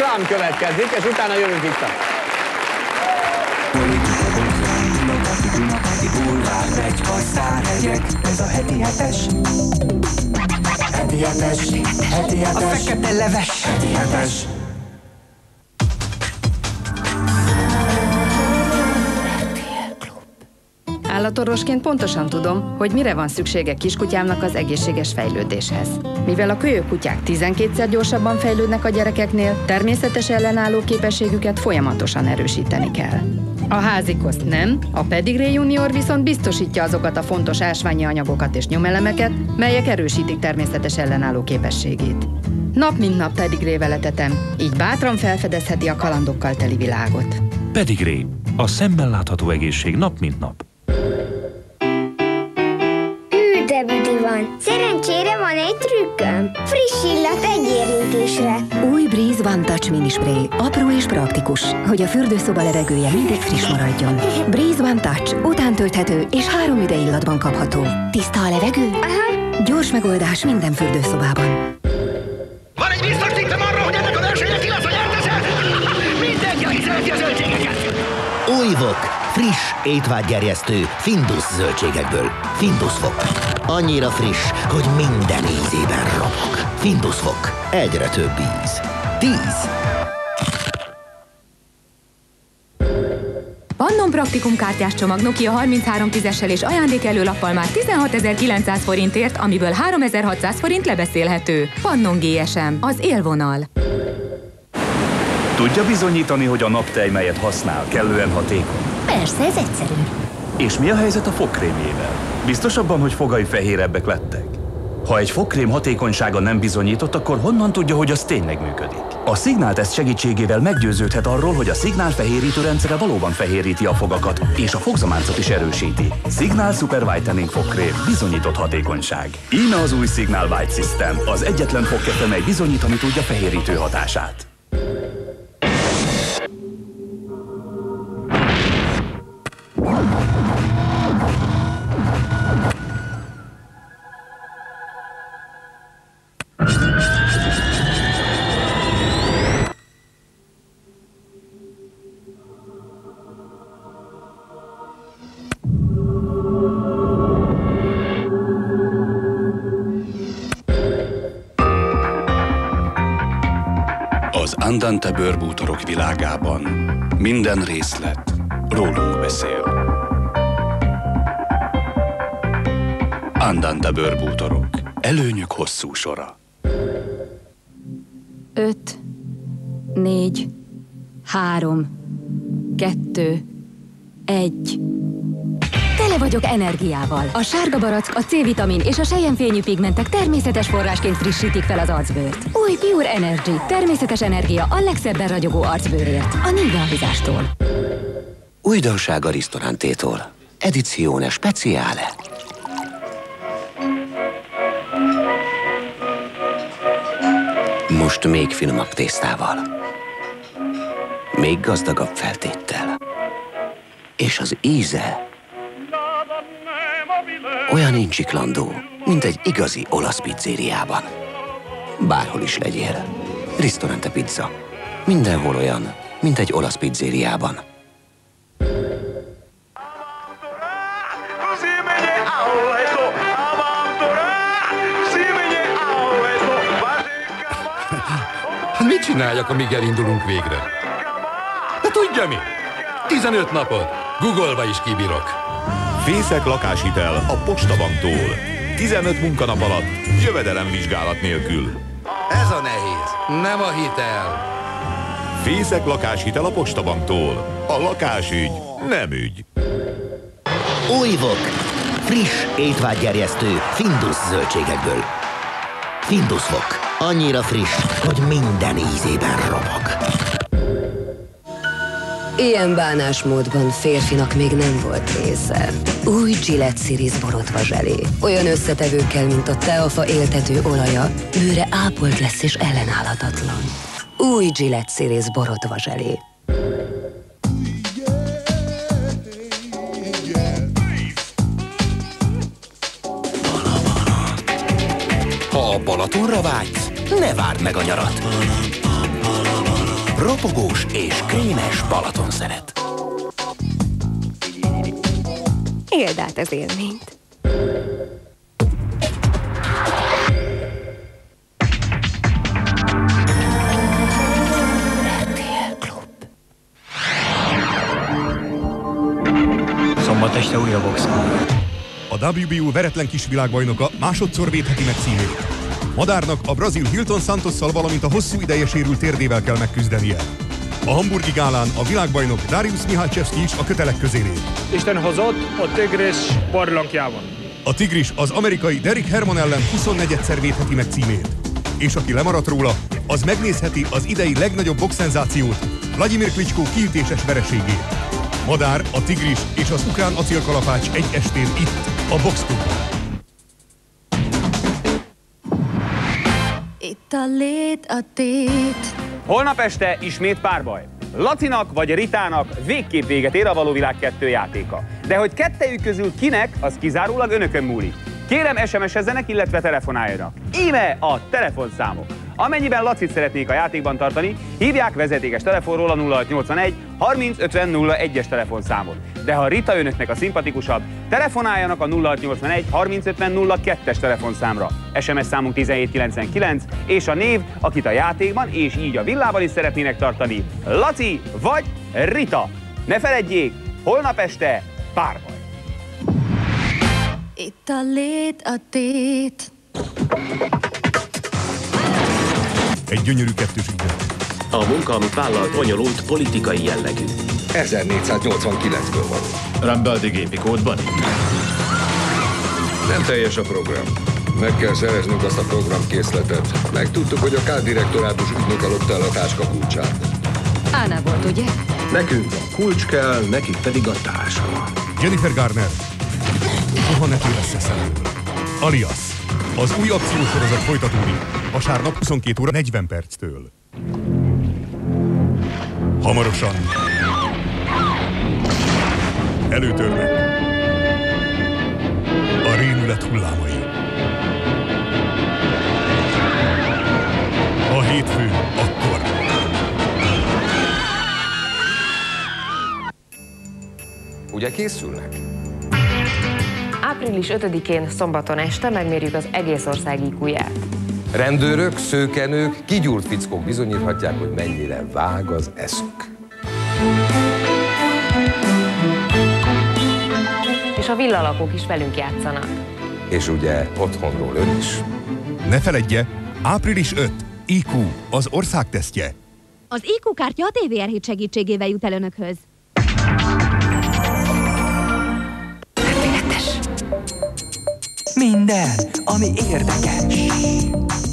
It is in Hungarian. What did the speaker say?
reklám következik, és utána jövünk vissza. Ez a heti hetes. Heti hetes. Heti hetes. A fekete leves. Heti hetes. Állatorvosként pontosan tudom, hogy mire van szüksége kiskutyámnak az egészséges fejlődéshez. Mivel a kölyökutyák 12-szer gyorsabban fejlődnek a gyerekeknél, természetes ellenálló képességüket folyamatosan erősíteni kell. A házikoszt nem, a Pedigree Junior viszont biztosítja azokat a fontos ásványi anyagokat és nyomelemeket, melyek erősítik természetes ellenálló képességét. Nap mint nap Pedigrével etetem, így bátran felfedezheti a kalandokkal teli világot. Pedigree. A szemmel látható egészség nap mint nap. Van. Szerencsére van egy trükköm. Friss illat egy érintésre. Új Breeze One Touch Mini Spray. Apró és praktikus, hogy a fürdőszoba levegője mindig friss maradjon. Breeze One Touch. Utántölthető és három üde illatban kapható. Tiszta a levegő? Aha. Gyors megoldás minden fürdőszobában. Van egy biztos cikkem arról, hogy ennek a versenynek ki lesz a nyertese! Mindenki, aki szereti a zöldségeket! Újvok, friss, étvágygerjesztő, Findus zöldségekből. Findus fok. Annyira friss, hogy minden ízében robog. Findus fok. Egyre több íz. Tíz. Pannon Praktikum kártyás csomag Nokia 3310-essel és ajándékelőlappal már 16.900 forintért, amiből 3600 forint lebeszélhető. Pannon GSM, az élvonal. Tudja bizonyítani, hogy a naptej, melyet használ, kellően hatékony? Persze, ez egyszerű. És mi a helyzet a fogkrémjével? Biztos abban, hogy fogai fehérebbek lettek? Ha egy fogkrém hatékonysága nem bizonyított, akkor honnan tudja, hogy az tényleg működik? A szignálteszt segítségével meggyőződhet arról, hogy a szignál fehérítő rendszere valóban fehéríti a fogakat, és a fogzamáncot is erősíti. Signal Super Whitening fogkrém. Bizonyított hatékonyság. Íme az új Signal White System, az egyetlen fogkefe, mely bizonyítani tudja fehérítő hatását. Az Andante bőrbútorok világában minden részlet rólunk beszél. Andante bőrbútorok. Előnyök hosszú sora. Öt, négy, három, kettő, egy. Tele vagyok energiával. A sárga barack, a C-vitamin és a sejemfényű pigmentek természetes forrásként frissítik fel az arcbőrt. Új Pure Energy. Természetes energia a legszebben ragyogó arcbőrért. A Nivea Újdonság a Ristorántétól. Edizione speciale. Most még finomabb tésztával. Még gazdagabb feltéttel. És az íze olyan incsiklandó, mint egy igazi olasz pizzériában. Bárhol is legyél. Ristorante Pizza. Mindenhol olyan, mint egy olasz pizzériában. Csináljak, amíg elindulunk végre? De tudja mi? 15 napot. Googolva is kibírok. Fészek lakáshitel a Postabanktól. 15 munkanap alatt jövedelemvizsgálat nélkül. Ez a nehéz. Nem a hitel. Fészek lakáshitel a Postabanktól. A lakásügy nem ügy. Újvok. Friss, étvágygerjesztő, Findus zöldségekből. Findus fok. Annyira friss, hogy minden ízében robog. Ilyen bánásmódban férfinak még nem volt része. Új Gillette Series borotva zselé. Olyan összetevőkkel, mint a teafa éltető olaja, bőre ápolt lesz és ellenállhatatlan. Új Gillette Series borotva zselé. Ha a Balatonra vágysz, ne várd meg a nyarat. ropogós és krémes Balaton szeret. Éld át az élményt. Szombat este újabb box. A WBU veretlen kisvilágbajnoka másodszor védheti meg címét. Madárnak a brazil Hilton Santosszal, valamint a hosszú ideje sérült térdével kell megküzdenie. A hamburgi gálán a világbajnok Darius Mihalcsevski is a kötelek közé lép. Isten hozott a tigris barlankjában. A tigris az amerikai Derek Herman ellen 24-szer védheti meg címét. És aki lemaradt róla, az megnézheti az idei legnagyobb boxszenzációt, Vladimir Klitschko kiütéses vereségét. Madár, a tigris és az ukrán acélkalapács egy estén itt, a Boxklubban. A lét, a tét. Holnap este ismét párbaj. Lacinak vagy Ritának végképp véget ér a való világ kettő játéka. De hogy kettejük közül kinek, az kizárólag önökön múlik. Kérem SMS-ezzenek, illetve telefonáljanak. Íme a telefonszámok. Amennyiben Lacit szeretnék a játékban tartani, hívják vezetékes telefonról a 0681 30 50 01-es telefonszámot. De ha Rita önöknek a szimpatikusabb, telefonáljanak a 0681 30 50 02-es telefonszámra. SMS számunk 1799, és a név, akit a játékban és így a villában is szeretnének tartani, Laci vagy Rita. Ne feledjék, holnap este párbaj. Itt a lét, a tét. Egy gyönyörű kettős ügyet. A munka, amit vállalt, bonyolult politikai jellegű. 1489-ből van. Rambaldi gépi kódban? Nem teljes a program. Meg kell szereznünk azt a programkészletet. Megtudtuk, hogy a K-direktorátus ügynöke lopta el a táska kulcsát. Ána volt, ugye? Nekünk a kulcs kell, nekik pedig a táska. Jennifer Garner. Soha ne tévessze. Alias. Az új akciósorozat folytatódik. Vasárnap 22 óra 40 perctől. Hamarosan. Előtörnek. A rémület hullámai. A hétfő akkor. Ugye készülnek? Április 5-én szombaton este megmérjük az egész ország IQ-ját. Rendőrök, szőkenők, kigyúrt fickók bizonyíthatják, hogy mennyire vág az eszük. És a villalakók is velünk játszanak. És ugye otthonról ön is. Ne feledje, április 5. IQ, az ország tesztje. Az IQ kártya a TVR 7 segítségével jut el önökhöz. Minden, ami érdekes.